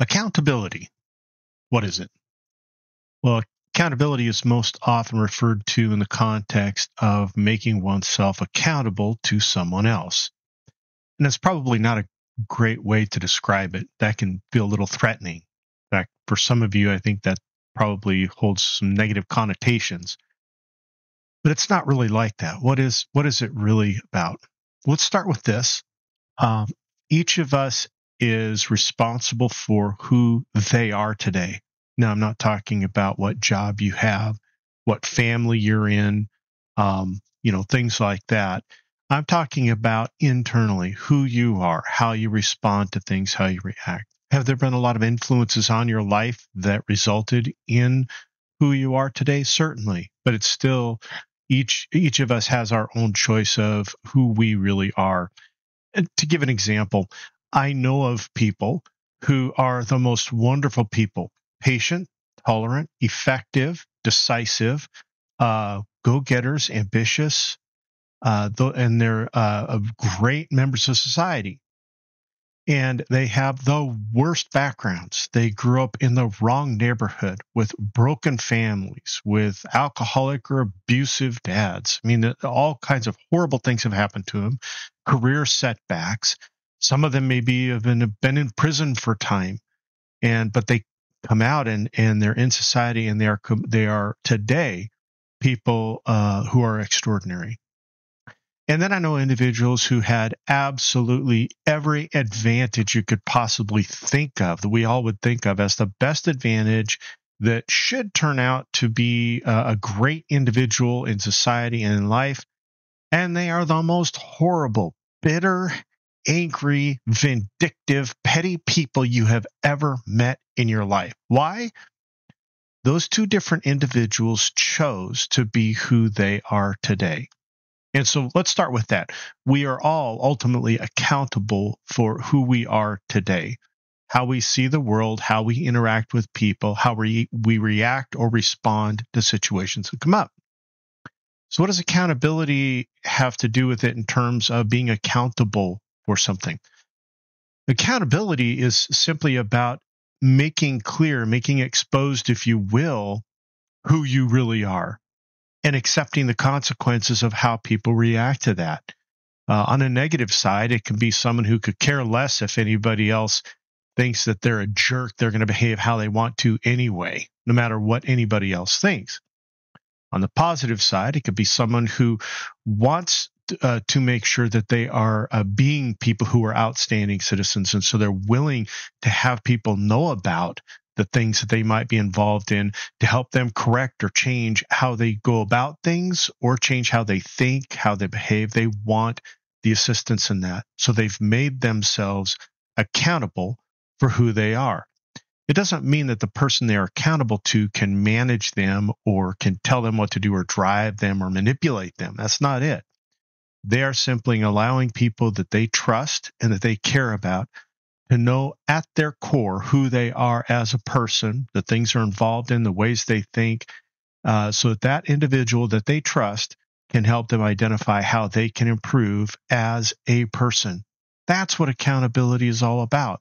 Accountability. What is it? Well, accountability is most often referred to in the context of making oneself accountable to someone else. And that's probably not a great way to describe it. That can feel a little threatening. In fact, for some of you, I think that probably holds some negative connotations. But it's not really like that. What is what is it really about? Let's start with this. Um, each of us is responsible for who they are today. Now, I'm not talking about what job you have, what family you're in, um, you know, things like that. I'm talking about internally who you are, how you respond to things, how you react. Have there been a lot of influences on your life that resulted in who you are today? Certainly, but it's still each each of us has our own choice of who we really are. And to give an example, I know of people who are the most wonderful people patient, tolerant, effective, decisive, uh, go getters, ambitious, uh, and they're uh, great members of society. And they have the worst backgrounds. They grew up in the wrong neighborhood with broken families, with alcoholic or abusive dads. I mean, all kinds of horrible things have happened to them, career setbacks. Some of them maybe have been, been in prison for time, and but they come out and and they're in society and they are they are today people uh, who are extraordinary. And then I know individuals who had absolutely every advantage you could possibly think of that we all would think of as the best advantage that should turn out to be a great individual in society and in life. And they are the most horrible, bitter, angry, vindictive, petty people you have ever met in your life. Why? Those two different individuals chose to be who they are today. And so let's start with that. We are all ultimately accountable for who we are today, how we see the world, how we interact with people, how we, we react or respond to situations that come up. So, what does accountability have to do with it in terms of being accountable or something. Accountability is simply about making clear, making exposed, if you will, who you really are and accepting the consequences of how people react to that. Uh, on a negative side, it can be someone who could care less if anybody else thinks that they're a jerk. They're going to behave how they want to anyway, no matter what anybody else thinks. On the positive side, it could be someone who wants uh, to make sure that they are uh, being people who are outstanding citizens. And so they're willing to have people know about the things that they might be involved in to help them correct or change how they go about things or change how they think, how they behave. They want the assistance in that. So they've made themselves accountable for who they are. It doesn't mean that the person they are accountable to can manage them or can tell them what to do or drive them or manipulate them. That's not it. They are simply allowing people that they trust and that they care about to know at their core who they are as a person, the things they're involved in, the ways they think, uh, so that that individual that they trust can help them identify how they can improve as a person. That's what accountability is all about.